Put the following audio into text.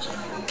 All right.